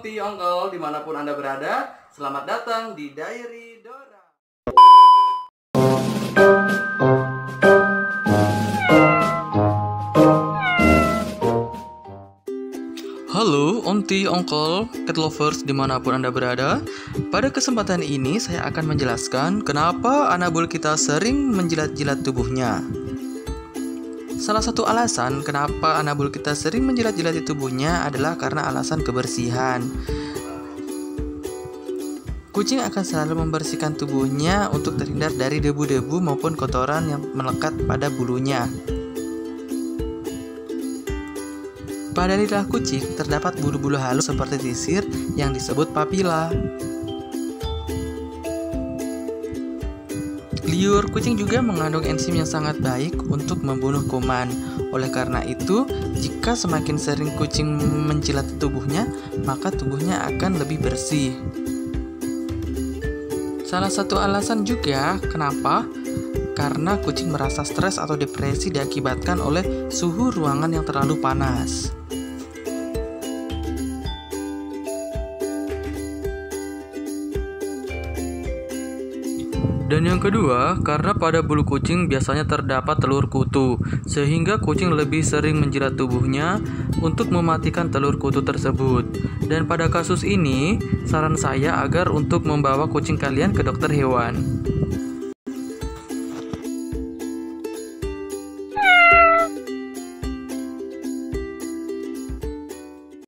Ti Ongkol di mana pun Anda berada Selamat datang di Diary Dora. Halo Om Ti Ongkol, cat lovers di mana pun Anda berada. Pada kesempatan ini saya akan menjelaskan kenapa anabul kita sering menjilat-jilat tubuhnya Salah satu alasan kenapa anabul kita sering menjilat-jilat tubuhnya adalah karena alasan kebersihan Kucing akan selalu membersihkan tubuhnya untuk terhindar dari debu-debu maupun kotoran yang melekat pada bulunya. Pada lidah kucing terdapat bulu-bulu halus seperti sisir yang disebut papila. Liur kucing juga mengandung enzim yang sangat baik untuk membunuh kuman. Oleh karena itu, jika semakin sering kucing menjilat tubuhnya, maka tubuhnya akan lebih bersih. Salah satu alasan juga kenapa karena kucing merasa stres atau depresi diakibatkan oleh suhu ruangan yang terlalu panas. Dan yang kedua, karena pada bulu kucing biasanya terdapat telur kutu, sehingga kucing lebih sering menjilat tubuhnya untuk mematikan telur kutu tersebut. Dan pada kasus ini, saran saya agar untuk membawa kucing kalian ke dokter hewan.